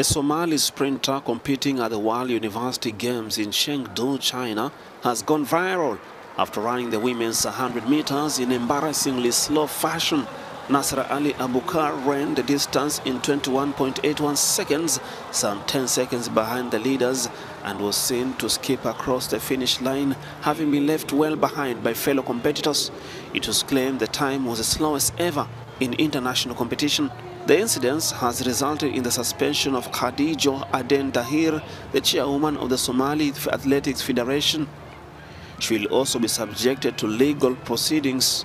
A Somali sprinter competing at the World University Games in Chengdu, China, has gone viral after running the women's 100 meters in embarrassingly slow fashion. Nasra Ali Abukar ran the distance in 21.81 seconds, some 10 seconds behind the leaders, and was seen to skip across the finish line, having been left well behind by fellow competitors. It was claimed the time was the slowest ever in international competition. The incident has resulted in the suspension of Khadijo Aden Tahir, the chairwoman of the Somali Athletics Federation. She will also be subjected to legal proceedings